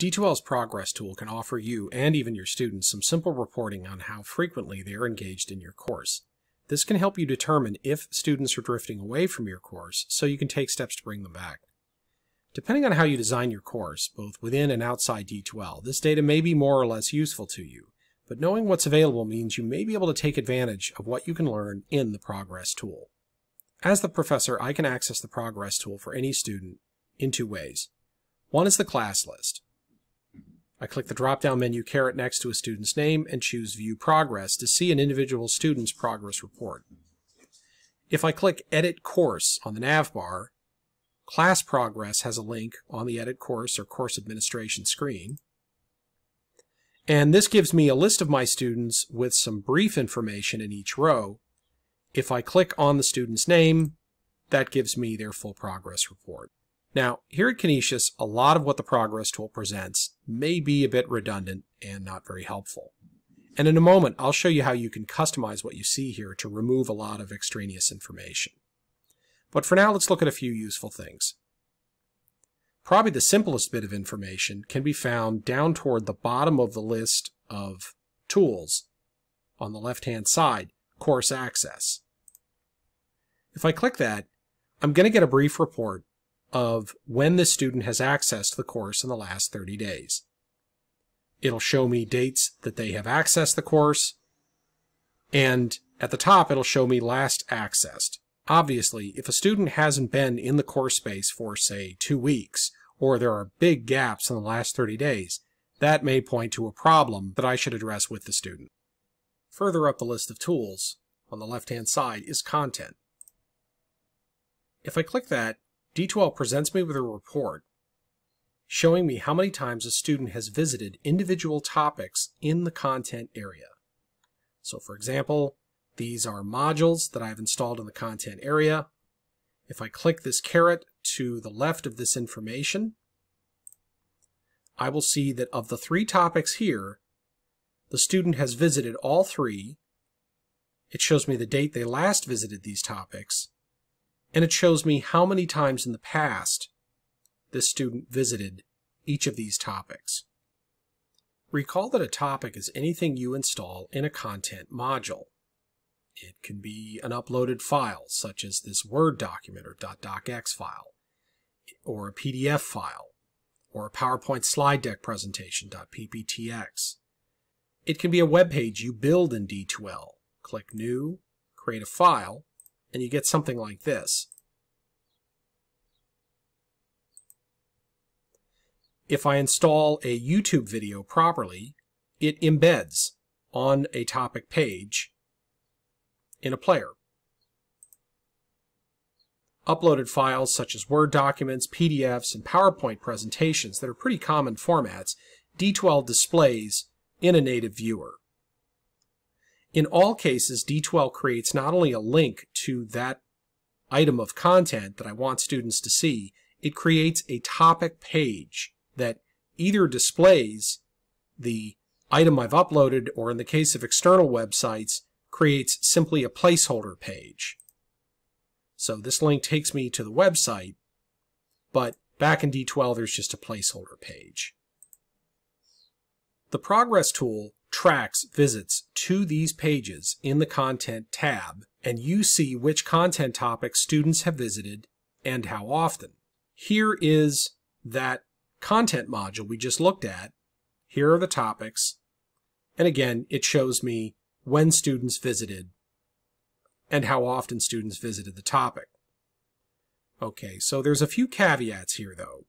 D2L's Progress tool can offer you and even your students some simple reporting on how frequently they are engaged in your course. This can help you determine if students are drifting away from your course so you can take steps to bring them back. Depending on how you design your course, both within and outside D2L, this data may be more or less useful to you, but knowing what's available means you may be able to take advantage of what you can learn in the Progress tool. As the professor, I can access the Progress tool for any student in two ways. One is the class list. I click the drop-down menu caret next to a student's name and choose View Progress to see an individual student's progress report. If I click Edit Course on the nav bar, Class Progress has a link on the Edit Course or Course Administration screen. And this gives me a list of my students with some brief information in each row. If I click on the student's name, that gives me their full progress report. Now, here at Canisius, a lot of what the Progress tool presents may be a bit redundant and not very helpful. And in a moment, I'll show you how you can customize what you see here to remove a lot of extraneous information. But for now, let's look at a few useful things. Probably the simplest bit of information can be found down toward the bottom of the list of tools on the left-hand side, Course Access. If I click that, I'm going to get a brief report of when the student has accessed the course in the last 30 days. It'll show me dates that they have accessed the course, and at the top it'll show me last accessed. Obviously, if a student hasn't been in the course space for, say, two weeks, or there are big gaps in the last 30 days, that may point to a problem that I should address with the student. Further up the list of tools, on the left-hand side, is Content. If I click that, D2L presents me with a report showing me how many times a student has visited individual topics in the content area. So for example, these are modules that I've installed in the content area. If I click this caret to the left of this information, I will see that of the three topics here, the student has visited all three. It shows me the date they last visited these topics, and it shows me how many times in the past this student visited each of these topics. Recall that a topic is anything you install in a content module. It can be an uploaded file, such as this Word document or .docx file, or a PDF file, or a PowerPoint slide deck presentation .pptx. It can be a web page you build in D2L. Click New, create a file, and you get something like this. If I install a YouTube video properly, it embeds on a topic page in a player. Uploaded files such as Word documents, PDFs, and PowerPoint presentations that are pretty common formats, D2L displays in a native viewer. In all cases, D2L creates not only a link to that item of content that I want students to see, it creates a topic page that either displays the item I've uploaded or in the case of external websites, creates simply a placeholder page. So this link takes me to the website, but back in D2L there's just a placeholder page. The Progress tool tracks visits to these pages in the Content tab, and you see which content topics students have visited and how often. Here is that content module we just looked at. Here are the topics. And again, it shows me when students visited and how often students visited the topic. Okay, so there's a few caveats here though.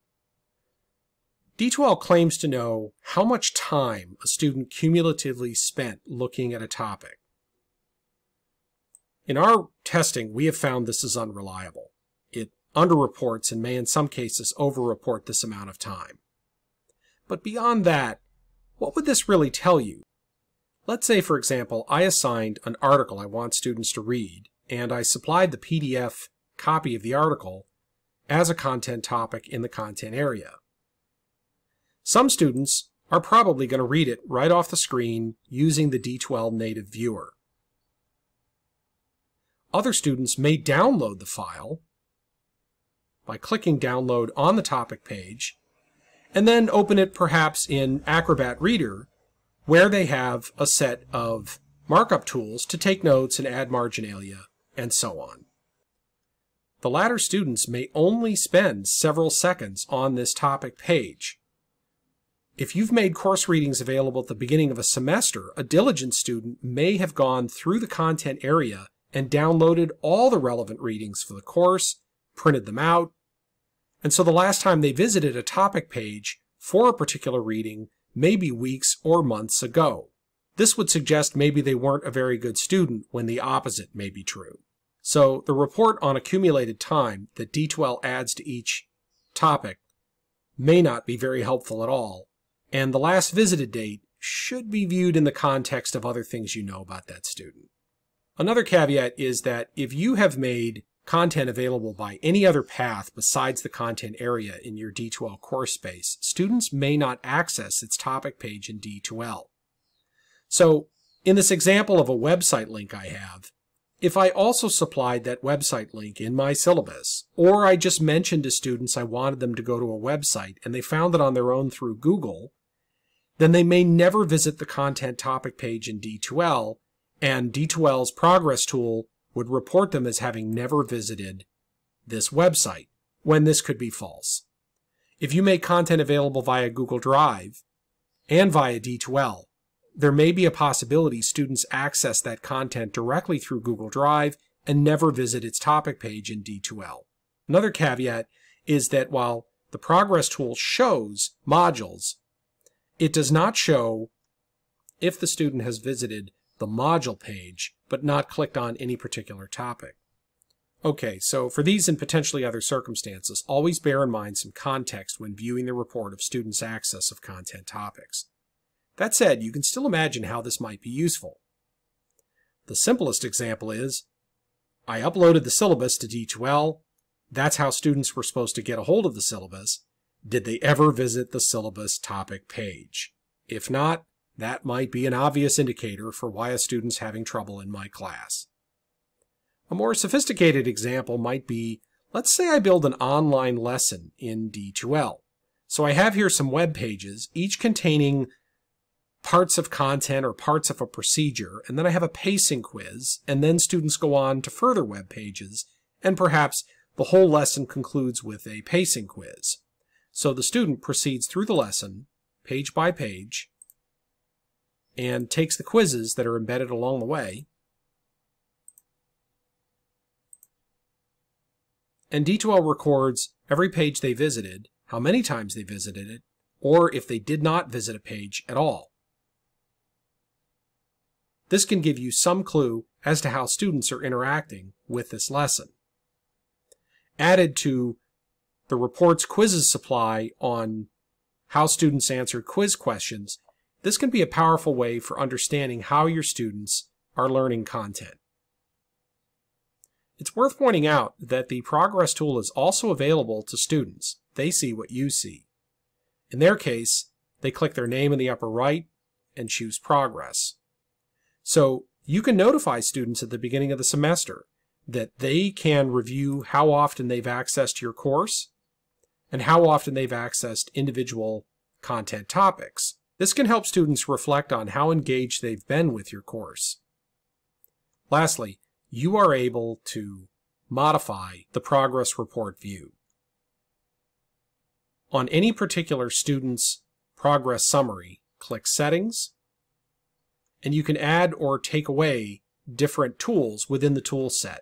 D2L claims to know how much time a student cumulatively spent looking at a topic. In our testing, we have found this is unreliable. It underreports and may in some cases overreport this amount of time. But beyond that, what would this really tell you? Let's say, for example, I assigned an article I want students to read, and I supplied the PDF copy of the article as a content topic in the content area. Some students are probably going to read it right off the screen using the D2L native viewer. Other students may download the file by clicking download on the topic page, and then open it perhaps in Acrobat Reader, where they have a set of markup tools to take notes and add marginalia, and so on. The latter students may only spend several seconds on this topic page. If you've made course readings available at the beginning of a semester, a diligent student may have gone through the content area and downloaded all the relevant readings for the course, printed them out, and so the last time they visited a topic page for a particular reading may be weeks or months ago. This would suggest maybe they weren't a very good student when the opposite may be true. So the report on accumulated time that D2L adds to each topic may not be very helpful at all, and the last visited date should be viewed in the context of other things you know about that student. Another caveat is that if you have made content available by any other path besides the content area in your D2L course space, students may not access its topic page in D2L. So in this example of a website link I have, if I also supplied that website link in my syllabus, or I just mentioned to students I wanted them to go to a website and they found it on their own through Google, then they may never visit the content topic page in D2L, and D2L's progress tool would report them as having never visited this website, when this could be false. If you make content available via Google Drive and via D2L, there may be a possibility students access that content directly through Google Drive and never visit its topic page in D2L. Another caveat is that while the progress tool shows modules, it does not show if the student has visited the module page, but not clicked on any particular topic. Okay, so for these and potentially other circumstances, always bear in mind some context when viewing the report of students' access of content topics. That said, you can still imagine how this might be useful. The simplest example is, I uploaded the syllabus to D2L, that's how students were supposed to get a hold of the syllabus. Did they ever visit the syllabus topic page? If not, that might be an obvious indicator for why a student's having trouble in my class. A more sophisticated example might be, let's say I build an online lesson in D2L. So I have here some web pages, each containing parts of content or parts of a procedure, and then I have a pacing quiz, and then students go on to further web pages, and perhaps the whole lesson concludes with a pacing quiz. So the student proceeds through the lesson, page by page, and takes the quizzes that are embedded along the way. And D2L records every page they visited, how many times they visited it, or if they did not visit a page at all. This can give you some clue as to how students are interacting with this lesson. Added to the report's quizzes supply on how students answer quiz questions this can be a powerful way for understanding how your students are learning content. It's worth pointing out that the Progress tool is also available to students. They see what you see. In their case, they click their name in the upper right and choose Progress. So you can notify students at the beginning of the semester that they can review how often they've accessed your course and how often they've accessed individual content topics. This can help students reflect on how engaged they've been with your course. Lastly, you are able to modify the progress report view. On any particular student's progress summary, click Settings, and you can add or take away different tools within the tool set.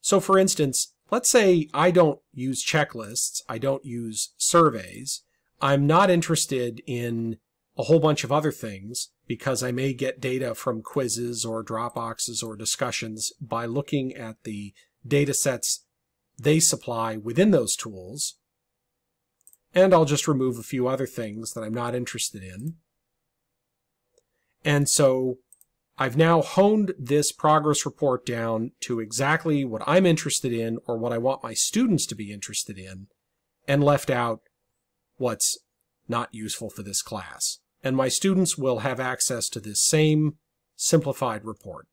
So for instance, let's say I don't use checklists, I don't use surveys, I'm not interested in a whole bunch of other things because I may get data from quizzes or Dropboxes or discussions by looking at the data sets they supply within those tools. And I'll just remove a few other things that I'm not interested in. And so I've now honed this progress report down to exactly what I'm interested in or what I want my students to be interested in and left out what's not useful for this class and my students will have access to this same simplified report.